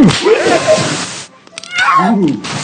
Ooh.